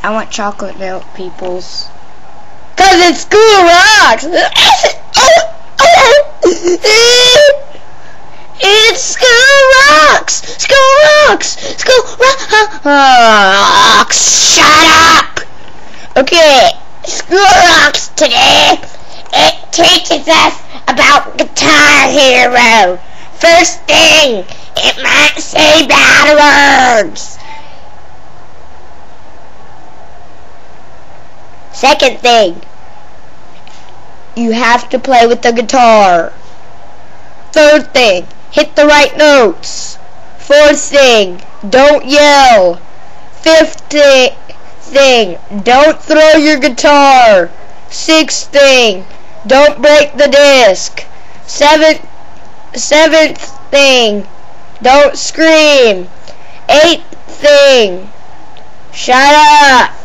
I want chocolate milk, peoples. Cause it's school rocks! It's school rocks! School rocks! School rocks! Shut up! Okay, school rocks today. It teaches us about Guitar Hero. First thing, it might say bad words. Second thing, you have to play with the guitar. Third thing, hit the right notes. Fourth thing, don't yell. Fifth thi- thing, don't throw your guitar. Sixth thing, don't break the disc. Seventh, seventh thing, don't scream. Eighth thing, shut up.